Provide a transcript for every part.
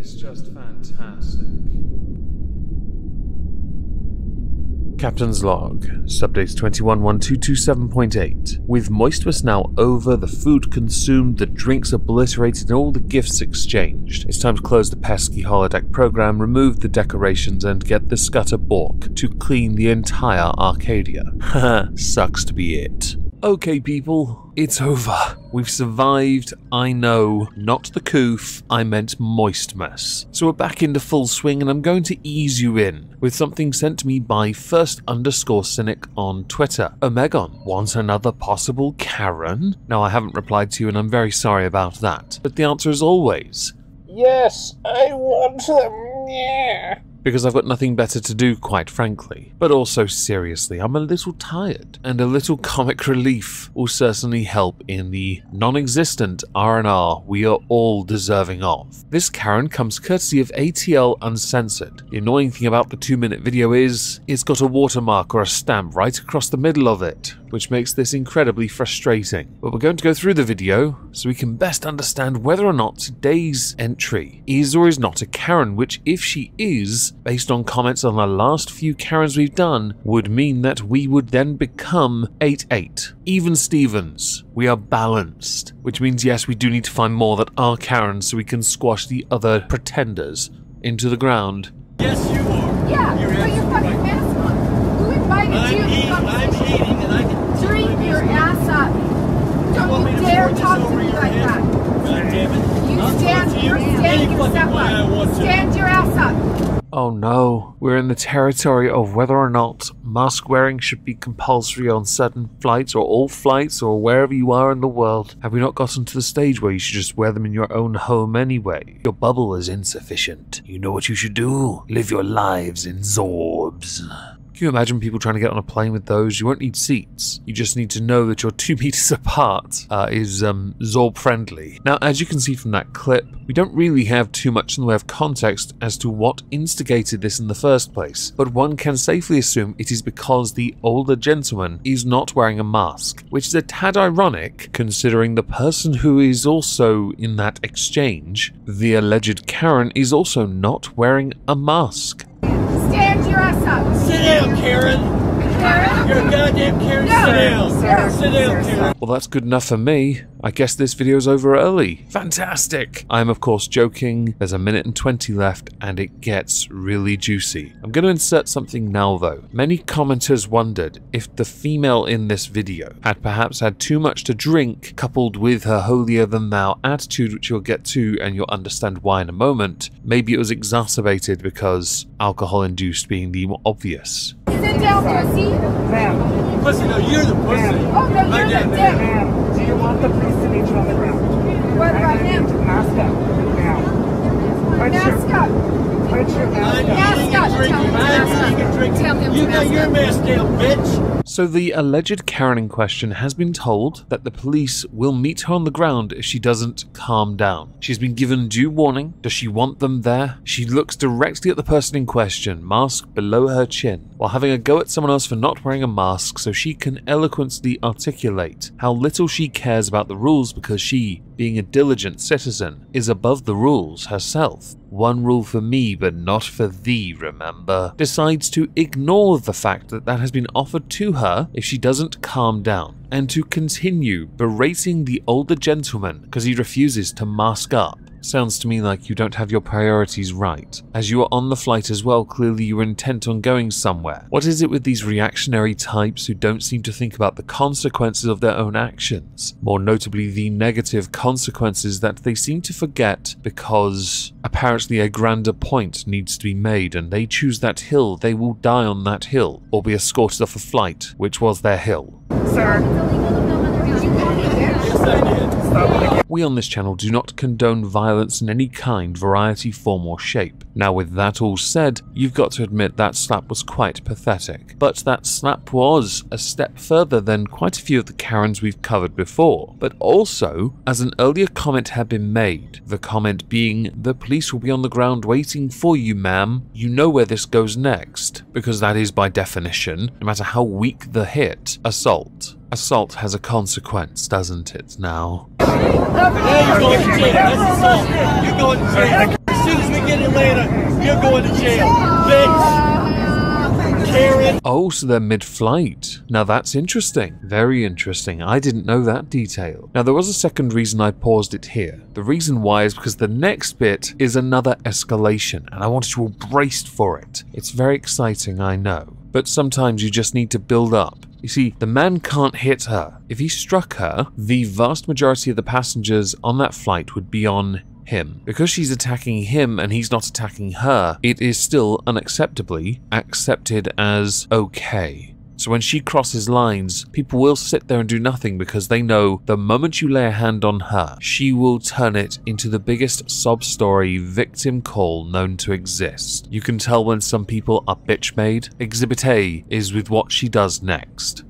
this just fantastic? Captain's log, subdate 211227.8. With Moistmas now over, the food consumed, the drinks obliterated, and all the gifts exchanged, it's time to close the pesky holodeck program, remove the decorations, and get the Scutter Bork to clean the entire Arcadia. Haha, sucks to be it. Okay, people, it's over. We've survived, I know. Not the coof, I meant Moistmas. So we're back into full swing, and I'm going to ease you in with something sent to me by first underscore cynic on Twitter. Omegon wants another possible Karen? Now, I haven't replied to you, and I'm very sorry about that. But the answer is always Yes, I want them. Yeah. Because I've got nothing better to do, quite frankly. But also, seriously, I'm a little tired, and a little comic relief will certainly help in the non-existent R&R we are all deserving of. This Karen comes courtesy of ATL Uncensored. The annoying thing about the two-minute video is, it's got a watermark or a stamp right across the middle of it, which makes this incredibly frustrating. But we're going to go through the video so we can best understand whether or not today's entry is or is not a Karen, which if she is, based on comments on the last few Karens we've done, would mean that we would then become 8-8. Even Stevens, we are balanced, which means yes, we do need to find more that are Karens so we can squash the other pretenders into the ground. Yes, you are. Yeah, You're put your absolutely fucking right. mask on. Who invited I'm you to eating, I'm to this shit? eating, and I can. Drink your ass up. You want me Don't to you dare pour talk to me like head? that. God damn it. You I'll stand, talk you're you standing yourself way I want up. Stand your ass up. Oh no, we're in the territory of whether or not mask wearing should be compulsory on certain flights or all flights or wherever you are in the world. Have we not gotten to the stage where you should just wear them in your own home anyway? Your bubble is insufficient. You know what you should do? Live your lives in Zorbs. Can you imagine people trying to get on a plane with those? You won't need seats. You just need to know that you're two meters apart uh, is um, Zorb friendly. Now, as you can see from that clip, we don't really have too much in the way of context as to what instigated this in the first place, but one can safely assume it is because the older gentleman is not wearing a mask, which is a tad ironic considering the person who is also in that exchange, the alleged Karen, is also not wearing a mask. Ass up. Sit down, Karen. Karen. You're a goddamn Karen. No, Sit down. sir. Sit down, Karen. Well, that's good enough for me. I guess this video's over early. Fantastic! I'm, of course, joking. There's a minute and 20 left, and it gets really juicy. I'm going to insert something now, though. Many commenters wondered if the female in this video had perhaps had too much to drink, coupled with her holier than thou attitude, which you'll get to and you'll understand why in a moment. Maybe it was exacerbated because alcohol induced being the more obvious. Sit down, pussy. Ma'am, Pussy, no, you're the pussy. Oh, no, you're down the there. dick. ma'am, do you want the police to meet you on the ground? What about him? Mask up, ma'am. Put Mask your, up. put your I'm mask up. Mask up. Tell him to I'm mask eating and up. drinking. You got your up. mask down, bitch. So the alleged Karen in question has been told that the police will meet her on the ground if she doesn't calm down. She's been given due warning. Does she want them there? She looks directly at the person in question, mask below her chin, while having a go at someone else for not wearing a mask so she can eloquently articulate how little she cares about the rules because she, being a diligent citizen, is above the rules herself. One rule for me, but not for thee, remember? Decides to ignore the fact that that has been offered to her if she doesn't calm down, and to continue berating the older gentleman because he refuses to mask up. Sounds to me like you don't have your priorities right. As you are on the flight as well, clearly you are intent on going somewhere. What is it with these reactionary types who don't seem to think about the consequences of their own actions? More notably, the negative consequences that they seem to forget because apparently a grander point needs to be made and they choose that hill, they will die on that hill or be escorted off a flight, which was their hill. Sir, Did you call me bitch? Yes, I did. stop it again. We on this channel do not condone violence in any kind, variety, form, or shape. Now, with that all said, you've got to admit that slap was quite pathetic. But that slap was a step further than quite a few of the Karens we've covered before. But also, as an earlier comment had been made, the comment being, the police will be on the ground waiting for you, ma'am, you know where this goes next. Because that is, by definition, no matter how weak the hit, assault. Assault has a consequence, doesn't it now? You're going to jail. That's assault. You're going to jail. As soon as we You're going to jail. Karen. Oh, so they're mid flight. Now that's interesting. Very interesting. I didn't know that detail. Now, there was a second reason I paused it here. The reason why is because the next bit is another escalation, and I wanted you all braced for it. It's very exciting, I know. But sometimes you just need to build up. You see, the man can't hit her. If he struck her, the vast majority of the passengers on that flight would be on him. Because she's attacking him and he's not attacking her, it is still unacceptably accepted as okay. So when she crosses lines, people will sit there and do nothing because they know the moment you lay a hand on her, she will turn it into the biggest sob story victim call known to exist. You can tell when some people are bitch made. Exhibit A is with what she does next.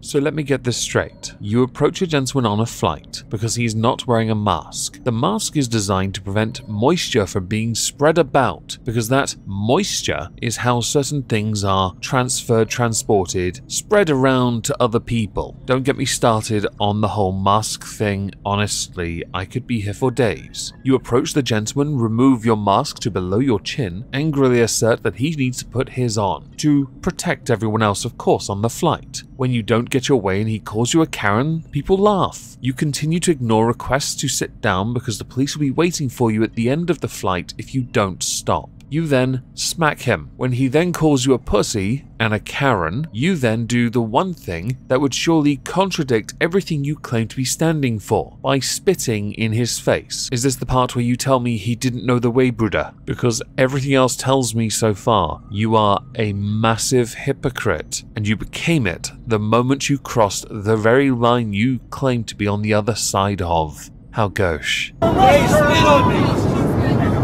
So let me get this straight. You approach a gentleman on a flight because he's not wearing a mask. The mask is designed to prevent moisture from being spread about because that moisture is how certain things are transferred, transported, spread around to other people. Don't get me started on the whole mask thing. Honestly, I could be here for days. You approach the gentleman, remove your mask to below your chin, angrily assert that he needs to put his on to protect everyone else, of course, on the flight. When you don't get your way and he calls you a Karen, people laugh. You continue to ignore requests to sit down because the police will be waiting for you at the end of the flight if you don't stop. You then smack him. When he then calls you a pussy and a Karen, you then do the one thing that would surely contradict everything you claim to be standing for by spitting in his face. Is this the part where you tell me he didn't know the way, Bruder? Because everything else tells me so far you are a massive hypocrite and you became it the moment you crossed the very line you claim to be on the other side of. How gauche. Hey,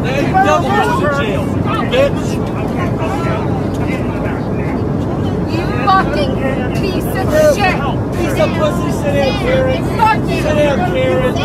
you double going to jail, bitch. Okay, okay. I'm in the back now. You fucking piece of shit. Piece of pussy, sit down, Karen. Sit down, Karen.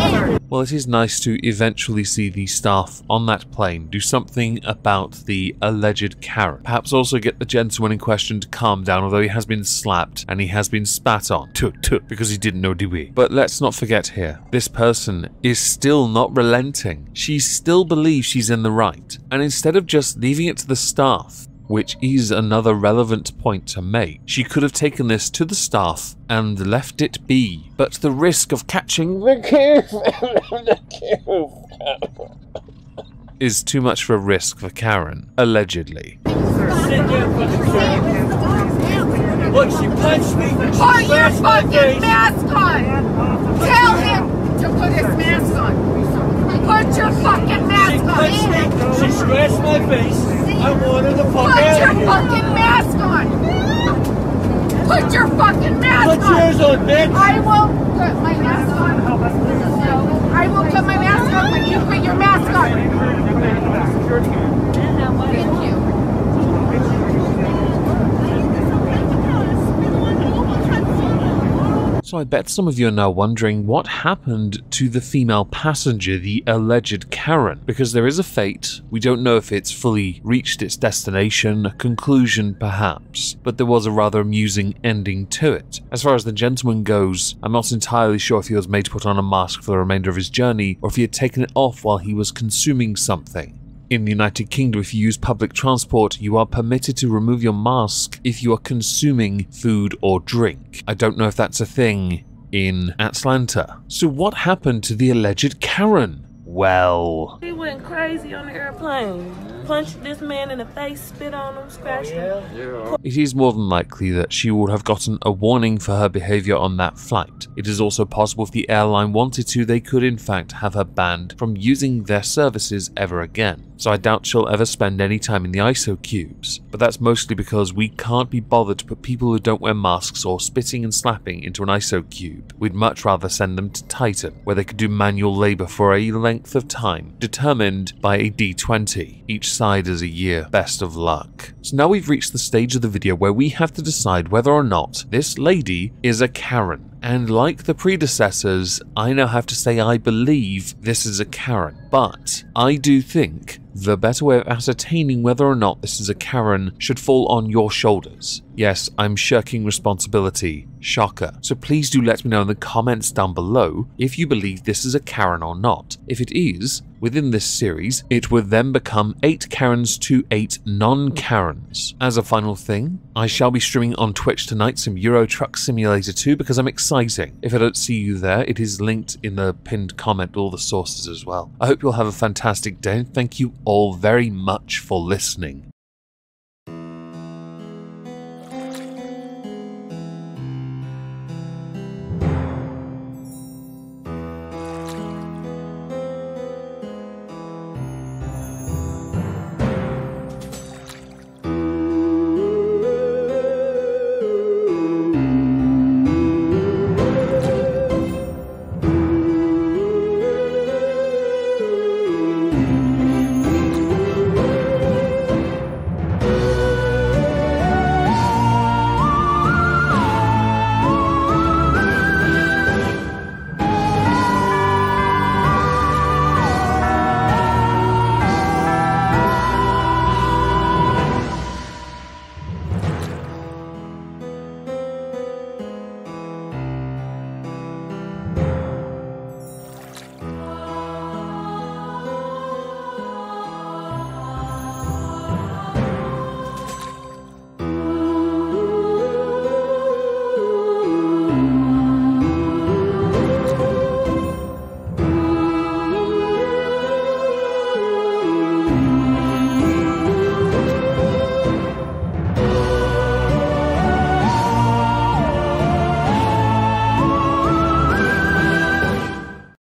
Well, it is nice to eventually see the staff on that plane do something about the alleged Karen. Perhaps also get the gentleman in question to calm down, although he has been slapped and he has been spat on. Tut tut, because he didn't know Dewey. But let's not forget here, this person is still not relenting. She still believes she's in the right. And instead of just leaving it to the staff, which is another relevant point to make. She could have taken this to the staff and left it be, but the risk of catching The cave. the cave. is too much of a risk for Karen, allegedly. Sit down, fucking Karen. Look, she punched me. Put your fucking face. mask on. Tell him to put his mask on. Put your fucking mask She mask punched me. She scratched my face. I wanted to fuck Put out your of here. fucking mask on. Put your fucking mask Put on. yours on, bitch. I will put my mask on. I will put my mask on when you put your mask on. Thank you. So I bet some of you are now wondering what happened to the female passenger, the alleged Karen, because there is a fate. We don't know if it's fully reached its destination, a conclusion perhaps, but there was a rather amusing ending to it. As far as the gentleman goes, I'm not entirely sure if he was made to put on a mask for the remainder of his journey or if he had taken it off while he was consuming something. In the United Kingdom, if you use public transport, you are permitted to remove your mask if you are consuming food or drink. I don't know if that's a thing in Atlanta. So, what happened to the alleged Karen? Well, He went crazy on the airplane. Punched this man in the face, spit on him, scratched him. Oh, it is more than likely that she would have gotten a warning for her behavior on that flight. It is also possible if the airline wanted to, they could in fact have her banned from using their services ever again. So I doubt she'll ever spend any time in the ISO cubes. But that's mostly because we can't be bothered to put people who don't wear masks or spitting and slapping into an ISO cube. We'd much rather send them to Titan, where they could do manual labor for a length of time determined by a D20. Each side is a year. Best of luck. So now we've reached the stage of the video where we have to decide whether or not this lady is a Karen. And like the predecessors, I now have to say I believe this is a Karen. But I do think the better way of ascertaining whether or not this is a Karen should fall on your shoulders. Yes, I'm shirking responsibility. Shocker. So please do let me know in the comments down below if you believe this is a Karen or not. If it is, within this series, it would then become 8 Karens to 8 non Karens. As a final thing, I shall be streaming on Twitch tonight some Euro Truck Simulator 2 because I'm exciting. If I don't see you there, it is linked in the pinned comment, all the sources as well. I hope you'll have a fantastic day and thank you all very much for listening.